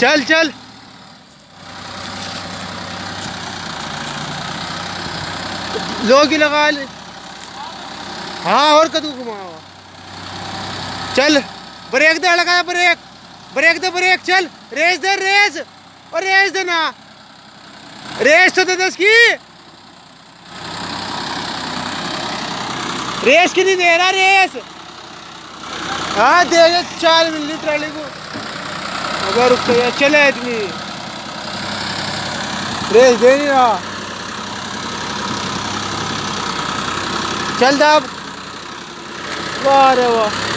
चल चल। लोग लगा ले। हाँ और कदू घुमाओ। चल, ब्रेक दे, लगाया ब्रेक। ब्रेक दे, ब्रेक, चल। रेस दे, रेस। और रेस दे ना। रेस तो दे दस की रेस की नहीं दे रहा, रेस। हाँ दे दे, चार मिनट ट्राली को। रुक गया चले आदमी। रेस दे नहीं रहा। चल दब। वाह रे वाह।